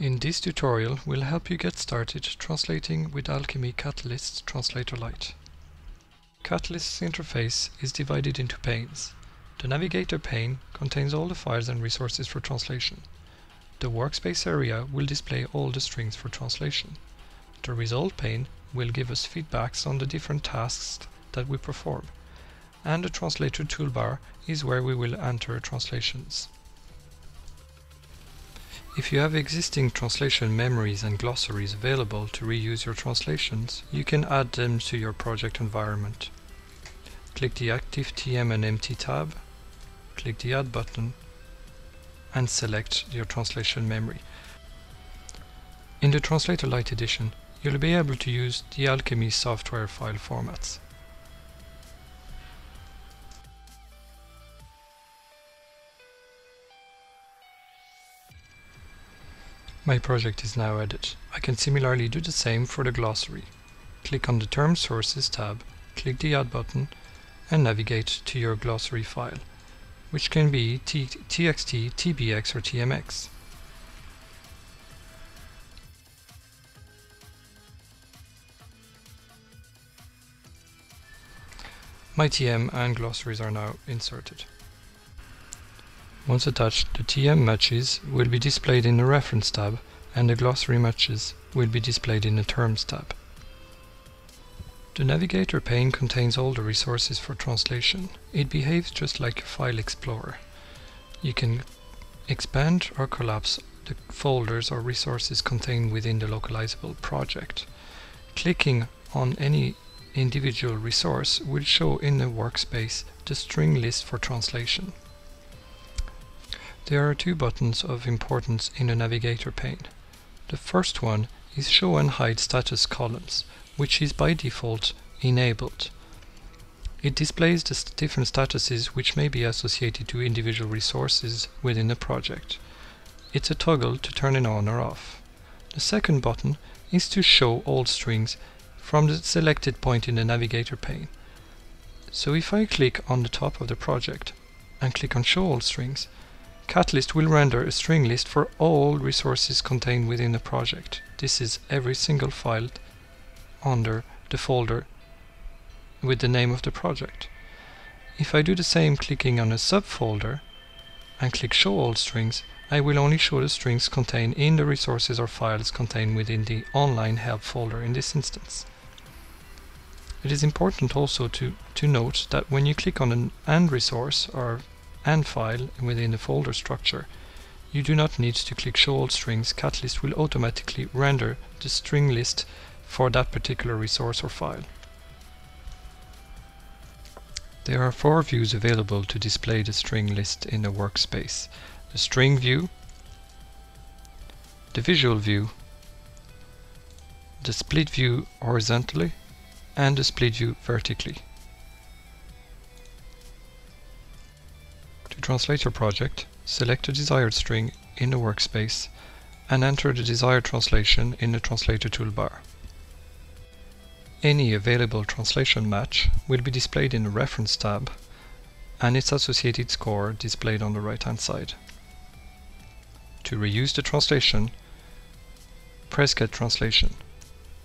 In this tutorial we'll help you get started translating with Alchemy Catalyst's Translator Lite. Catalyst's interface is divided into panes. The Navigator pane contains all the files and resources for translation. The Workspace area will display all the strings for translation. The Result pane will give us feedbacks on the different tasks that we perform. And the Translator toolbar is where we will enter translations. If you have existing translation memories and glossaries available to reuse your translations, you can add them to your project environment. Click the Active TM and MT tab, click the Add button, and select your translation memory. In the Translator Lite edition, you'll be able to use the Alchemy software file formats. My project is now added. I can similarly do the same for the glossary. Click on the Term Sources tab, click the Add button, and navigate to your glossary file, which can be TXT, TBX or TMX. My TM and glossaries are now inserted. Once attached, the TM matches will be displayed in the Reference tab and the glossary matches will be displayed in the Terms tab. The Navigator pane contains all the resources for translation. It behaves just like a file explorer. You can expand or collapse the folders or resources contained within the localizable project. Clicking on any individual resource will show in the workspace the string list for translation. There are two buttons of importance in the Navigator pane. The first one is Show and Hide Status Columns, which is by default enabled. It displays the st different statuses which may be associated to individual resources within a project. It's a toggle to turn it on or off. The second button is to show all strings from the selected point in the Navigator pane. So if I click on the top of the project and click on Show All Strings, Catalyst will render a string list for all resources contained within the project. This is every single file under the folder with the name of the project. If I do the same clicking on a subfolder and click Show All Strings, I will only show the strings contained in the resources or files contained within the online help folder in this instance. It is important also to, to note that when you click on an AND resource or and file within the folder structure, you do not need to click Show All Strings. Catalyst will automatically render the string list for that particular resource or file. There are four views available to display the string list in the workspace. The string view, the visual view, the split view horizontally, and the split view vertically. Translate your project, select a desired string in the workspace and enter the desired translation in the translator toolbar. Any available translation match will be displayed in the reference tab and its associated score displayed on the right hand side. To reuse the translation, press get translation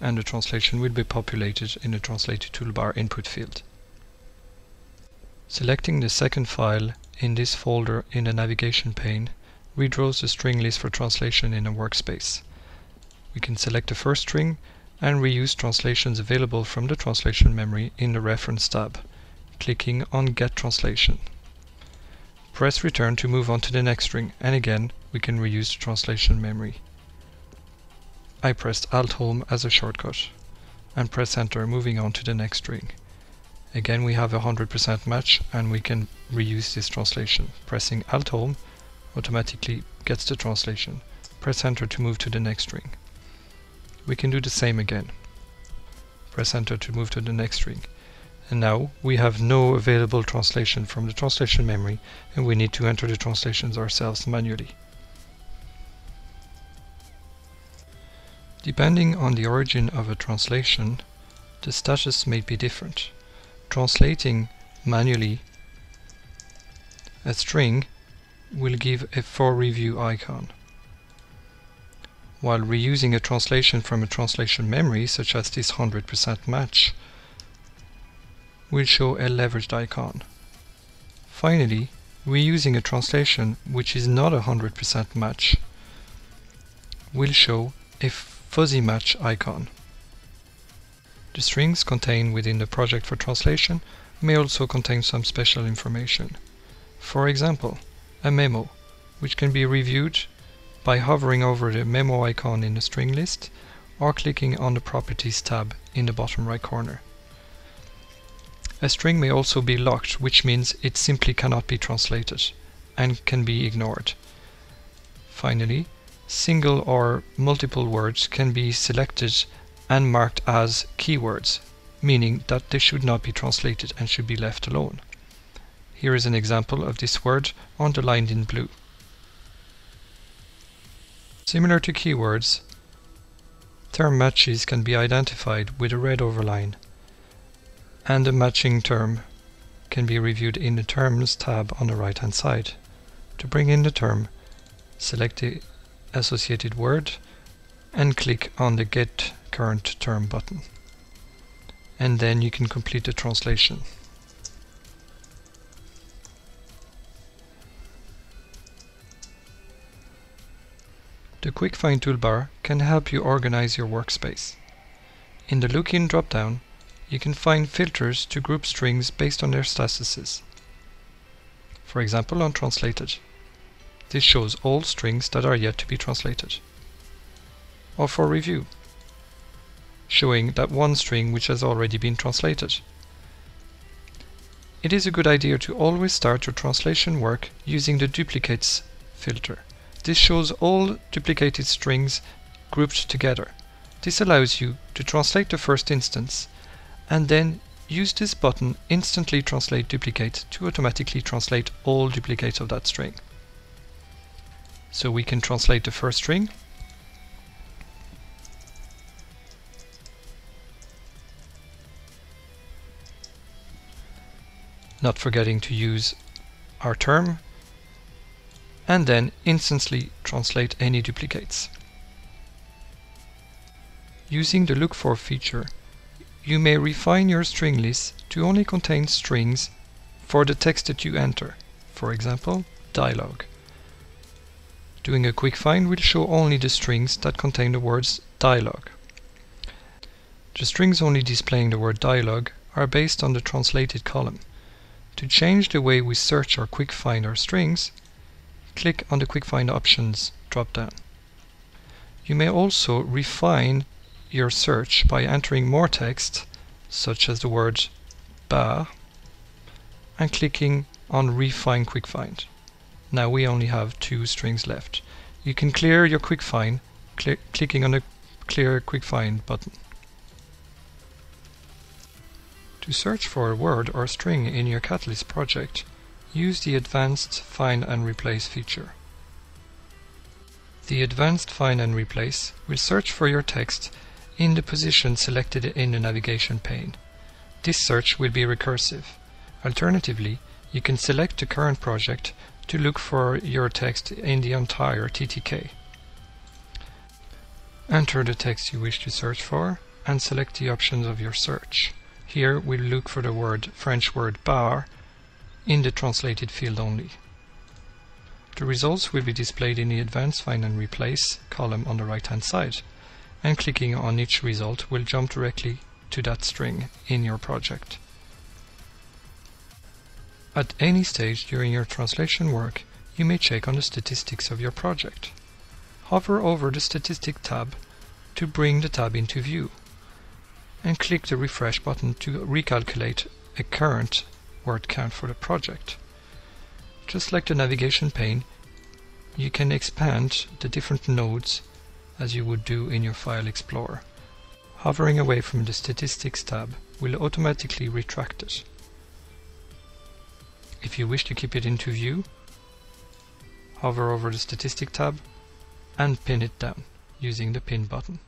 and the translation will be populated in the translator toolbar input field. Selecting the second file in this folder in the navigation pane redraws the string list for translation in a workspace. We can select the first string and reuse translations available from the translation memory in the reference tab, clicking on Get Translation. Press return to move on to the next string and again we can reuse the translation memory. I pressed Alt Home as a shortcut and press enter moving on to the next string. Again we have a 100% match and we can reuse this translation. Pressing Alt Home automatically gets the translation. Press enter to move to the next string. We can do the same again. Press enter to move to the next string. And now we have no available translation from the translation memory and we need to enter the translations ourselves manually. Depending on the origin of a translation, the status may be different translating manually a string will give a for review icon. while reusing a translation from a translation memory, such as this 100% match, will show a leveraged icon. Finally, reusing a translation which is not a 100% match will show a fuzzy match icon. The strings contained within the project for translation may also contain some special information. For example, a memo, which can be reviewed by hovering over the memo icon in the string list or clicking on the Properties tab in the bottom right corner. A string may also be locked, which means it simply cannot be translated and can be ignored. Finally, single or multiple words can be selected and marked as keywords, meaning that they should not be translated and should be left alone. Here is an example of this word underlined in blue. Similar to keywords, term matches can be identified with a red overline, and a matching term can be reviewed in the Terms tab on the right hand side. To bring in the term, select the associated word and click on the Get current term button. And then you can complete the translation. The Quick Find toolbar can help you organize your workspace. In the Look In dropdown, you can find filters to group strings based on their statuses. For example, on Translated. This shows all strings that are yet to be translated. Or for Review showing that one string which has already been translated. It is a good idea to always start your translation work using the duplicates filter. This shows all duplicated strings grouped together. This allows you to translate the first instance and then use this button instantly translate duplicate to automatically translate all duplicates of that string. So we can translate the first string not forgetting to use our term, and then instantly translate any duplicates. Using the Look For feature, you may refine your string list to only contain strings for the text that you enter, for example, dialogue. Doing a quick find will show only the strings that contain the words dialogue. The strings only displaying the word dialogue are based on the translated column. To change the way we search or quick find our strings, click on the quick find options drop-down. You may also refine your search by entering more text, such as the word bar, and clicking on Refine Quick Find. Now we only have two strings left. You can clear your quick find cl clicking on the Clear Quick Find button. To search for a word or string in your Catalyst project, use the Advanced Find and Replace feature. The Advanced Find and Replace will search for your text in the position selected in the navigation pane. This search will be recursive. Alternatively, you can select the current project to look for your text in the entire TTK. Enter the text you wish to search for and select the options of your search. Here we'll look for the word French word bar in the translated field only. The results will be displayed in the Advanced Find and Replace column on the right hand side and clicking on each result will jump directly to that string in your project. At any stage during your translation work, you may check on the statistics of your project. Hover over the Statistic tab to bring the tab into view and click the refresh button to recalculate a current word count for the project. Just like the navigation pane, you can expand the different nodes as you would do in your File Explorer. Hovering away from the Statistics tab will automatically retract it. If you wish to keep it into view, hover over the Statistic tab and pin it down using the pin button.